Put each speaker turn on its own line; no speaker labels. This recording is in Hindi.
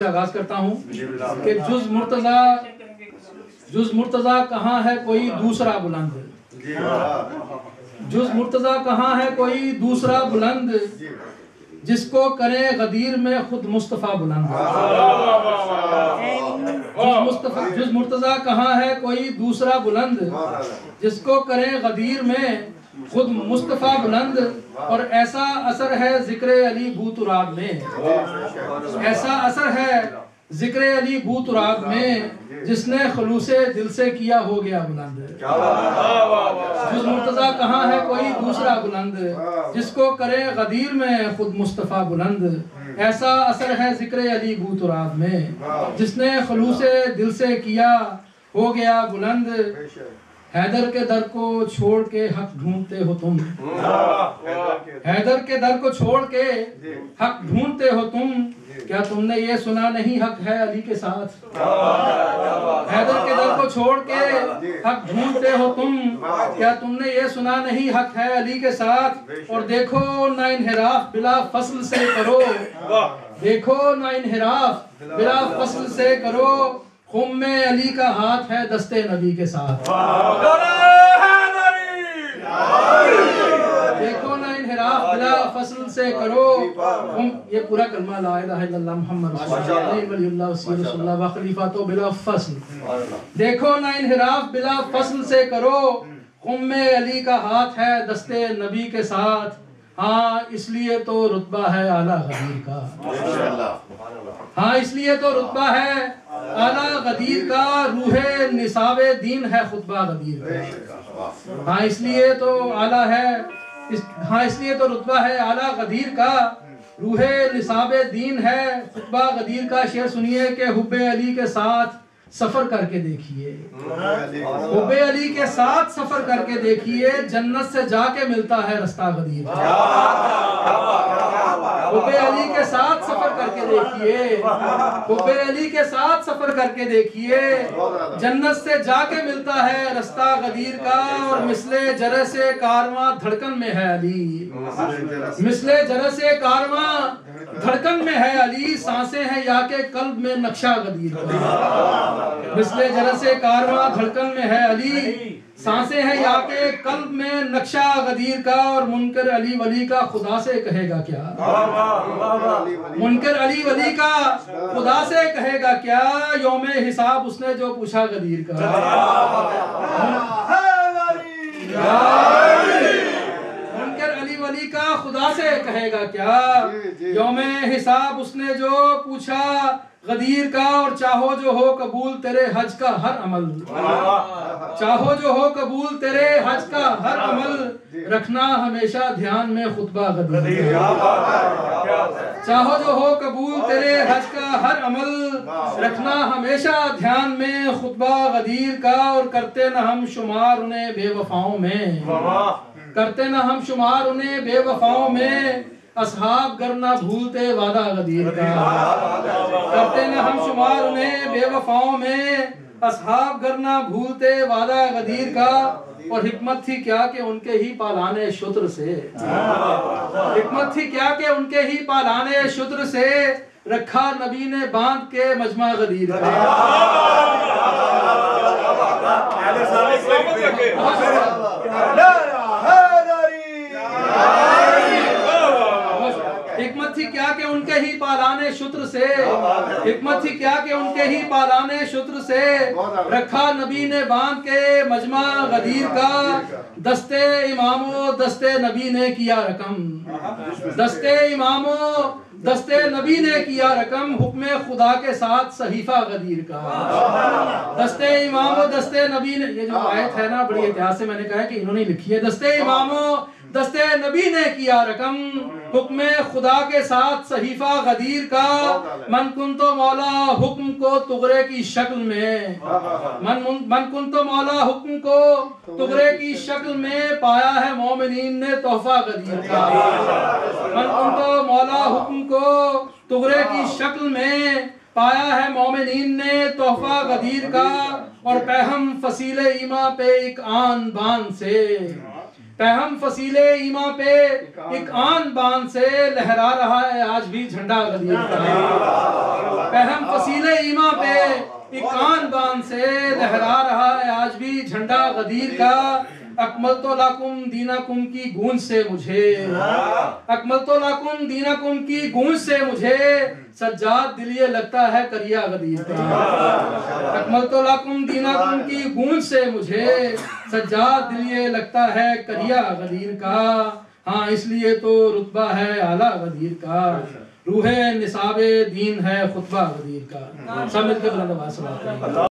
आगाज़ करता हूँ कि जुज मुर्तजा जुज मुर्तजा कहाँ है कोई दूसरा बुलंद जुज मुर्तजा कहाँ है कोई दूसरा बुलंद जिसको करे गदीर में खुद मुस्तफ़ा बुलंद जुज मुर्तजा कहाँ है कोई दूसरा बुलंद जिसको करे गदीर में खुद मुस्तफ़ा बुलंद, और ऐसा असर है ज़िक्र अली बूतुराग में। ऐसा असर है ज़िक्र अली बूतुराग में, जिसने खलूसे दिल से किया हो गया बुलंद। जुज मुर्तजा कहाँ है कोई दूसरा बुलंद? जिसको करे गदीर में खुद मुस्तफ़ा बुलंद। ऐसा असर है ज़िक्र अली बूतुराग में, जिसने खलूसे दिल से किया हो गया बुलंद। हैदर के दर को छोड़ के हक ढूंढते हो तुम। हैदर के दर को छोड़ के हक ढूंढते हो तुम। क्या तुमने ये सुना नहीं हक है अली के साथ? हैदर के दर को छोड़ के हक ढूंढते हो तुम। क्या तुमने ये सुना नहीं हक है अली के साथ? और देखो ना इनहराफ, बिला फ़सल से करो। देखो ना इनहराफ, बिला फ़सल से करो। खुम अली का हाथ है दस्ते नबी के साथ। देखो ना इनहराफ बिला फ़सल से करो। ये पूरा कलमा ला इलाहा इल्लल्लाह मुहम्मद रसूलुल्लाह व खलीफा तो बिला फ़सल। देखो ना इनहराफ बिला फ़सल से करो। खुम अली का हाथ है दस्ते नबी के साथ। हाँ इसलिए तो रुतबा है आला गदीर का। हाँ इसलिए तो रुतबा है आला गदीर का रूहे निसावे दीन है खुतबा गदीर का। हाँ इसलिए तो आला है इस, हाँ इसलिए तो रुतबा है आला गदीर का रूहे निसाबे दीन है खुतबा गदीर का। शेर सुनिए के हुब्बे अली के साथ सफ़र करके देखिए। हुब्बे अली के साथ सफ़र करके देखिए जन्नत से जाके मिलता है रास्ता गदीर हुब्बे अली के साथ देखिए। हुब्बे अली के साथ सफ़र करके देखिए। जन्नत से जाके मिलता है रास्ता गदीर का और मिसले जरे से कारवा धड़कन में है अली। मिसले जरे से कारवा धड़कन में है अली। साँसें हैं या के कल्ब में नक्शा गदीर मिसले जरा से कारवा धड़कन में है अली। साँसें हैं या के कल्ब में नक्शा गदीर का और मुनकर अली वली का खुदा से कहेगा क्या? मुनकर अली वली का खुदा से कहेगा क्या? योम हिसाब उसने जो पूछा गदीर का। मुनकर अली वली का खुदा से कहेगा क्या? योम हिसाब उसने जो पूछा गदीर का और चाहो जो हो कबूल तेरे हज का हर अमल। चाहो जो हो कबूल तेरे हज का हर अमल रखना हमेशा ध्यान में खुतबा गदीर। चाहो जो हो कबूल तेरे हज का हर अमल रखना हमेशा ध्यान में खुतबा गदीर का और करते न हम शुमार उन्हें बेवफाओं में। करते न हम शुमार उन्हें बेवफाओं में। असहाब करना भूलते वादा गदीर का करते न हम शुमार उन्हें बेवफाओं में असहाब करना भूलते वादा गदीर का और हिकमत थी क्या कि उनके ही पालाने शुद्र से हिकमत थी क्या कि उनके ही पालाने शुद्र से रखा नबी ने बाँध के मजमा गदीर का थी क्या कि उनके ही शुत्र से। हिकमत थी क्या के उनके ही पालाने शुत्र से। रखा नबी ने बाँध के मजमा गदीर का। दस्ते इमामो दस्ते नबी ने किया रकम। दस्ते इमामो दस्ते नबी ने किया रकम हुक्म खुदा के साथ सहीफा गदीर का। दस्ते इमामो, दस्ते नबी ने ये जो आयत है ना, बड़ी इतिहास से मैंने कहा कि इन्होंने लिखी है। दस्ते इमामो, दस्ते नबी ने किया रकम हुक्म खुदा के साथ सहीफा गदीर का। मन कुन तो मौला हुक्म को तुगरे की शक्ल में मन मन कुन तो मौला हुक्म को तुगरे की शक्ल में पाया है मोमिनीन ने तोहफा गदीर का मन कुन तो मौला हुक्म को तुगरे की शक्ल में पाया है मोमिनीन ने तोहफा गदीर का और पैहम फसीले ईमा पे एक आन बान से। पहम फसीले ईमा पे एक आन बान। से लहरा रहा है आज भी झंडा गदीर का। पहम फसीले ईमा पे एक आन बान से लहरा रहा है आज भी झंडा गदीर का। अकमल तो लाकुम दीनाकुम की गूंज से मुझे। अकमल तो लाकुम दीनाकुम की गूंज से मुझे। सज्जाद दिल ये लगता है करिया गदीर अकमल तो लाकुम दीनाकुम की गूंज से मुझे। सज्जाद दिल ये लगता है करिया गदीर का। हाँ इसलिए तो रुतबा है आला गदीर का। रूह निसाब दीन है खुतबा गदीर का। सब मिलकर